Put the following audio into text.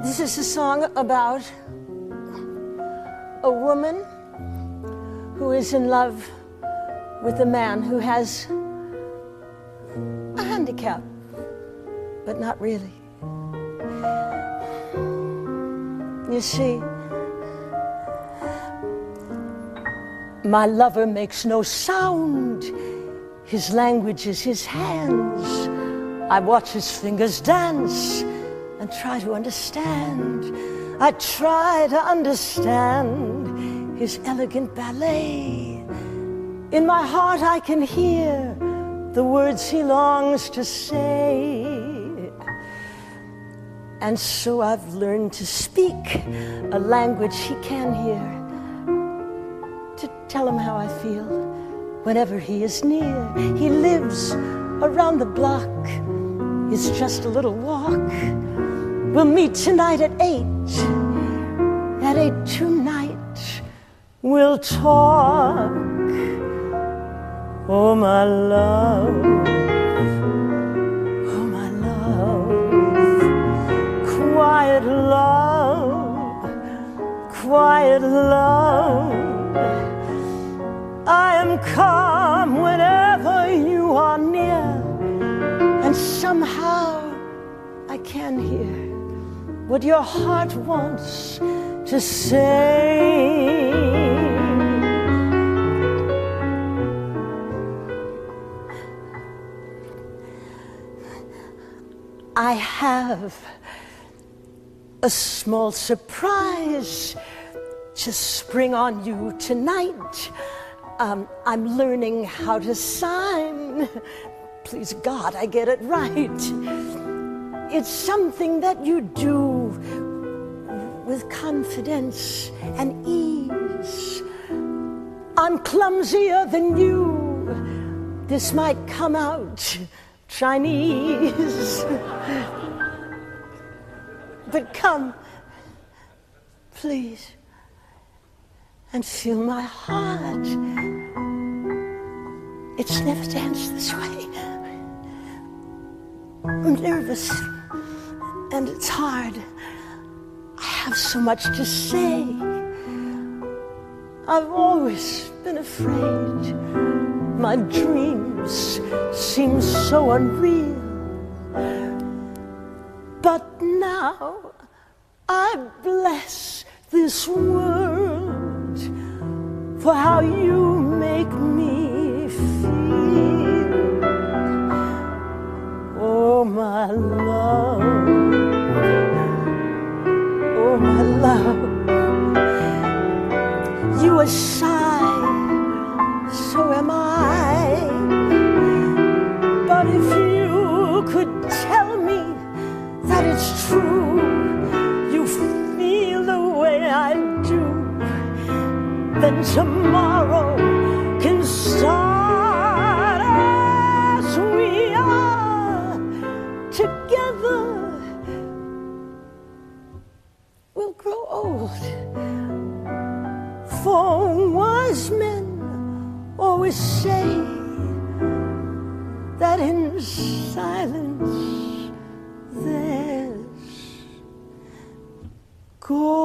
This is a song about a woman who is in love with a man who has a handicap, but not really. You see, my lover makes no sound. His language is his hands. I watch his fingers dance and try to understand. I try to understand his elegant ballet. In my heart, I can hear the words he longs to say. And so I've learned to speak a language he can hear, to tell him how I feel whenever he is near. He lives around the block, it's just a little walk. We'll meet tonight at eight. At eight tonight, we'll talk. Oh, my love. Oh, my love. Quiet love. Quiet love. I am calm whenever you are near. And somehow I can hear what your heart wants to say. I have a small surprise to spring on you tonight. Um, I'm learning how to sign. Please God, I get it right. It's something that you do with confidence and ease. I'm clumsier than you. This might come out Chinese. but come, please, and feel my heart. It's never danced this way. I'm nervous, and it's hard. I have so much to say. I've always been afraid. My dreams seem so unreal. But now I bless this world for how you make me Shy, so am I. But if you could tell me that it's true, you feel the way I do, then tomorrow For wise men always say that in silence there's gold.